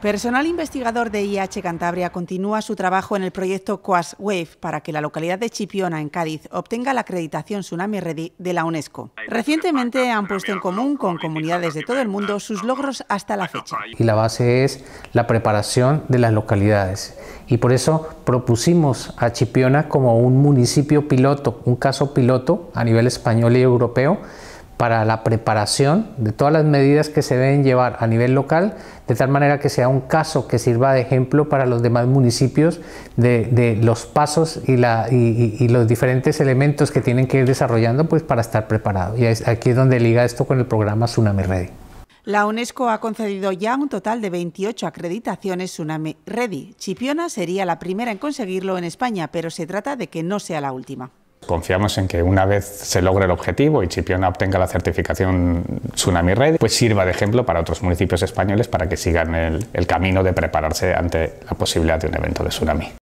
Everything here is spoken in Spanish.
Personal investigador de IH Cantabria continúa su trabajo en el proyecto Quas Wave para que la localidad de Chipiona, en Cádiz, obtenga la acreditación Tsunami Ready de la UNESCO. Recientemente han puesto en común con comunidades de todo el mundo sus logros hasta la fecha. Y la base es la preparación de las localidades. Y por eso propusimos a Chipiona como un municipio piloto, un caso piloto a nivel español y europeo para la preparación de todas las medidas que se deben llevar a nivel local, de tal manera que sea un caso que sirva de ejemplo para los demás municipios de, los pasos y, los diferentes elementos que tienen que ir desarrollando pues, para estar preparados. Y aquí es donde liga esto con el programa Tsunami Ready. La UNESCO ha concedido ya un total de 28 acreditaciones Tsunami Ready. Chipiona sería la primera en conseguirlo en España, pero se trata de que no sea la última. Confiamos en que una vez se logre el objetivo y Chipiona obtenga la certificación Tsunami Red, pues sirva de ejemplo para otros municipios españoles para que sigan el, el camino de prepararse ante la posibilidad de un evento de tsunami.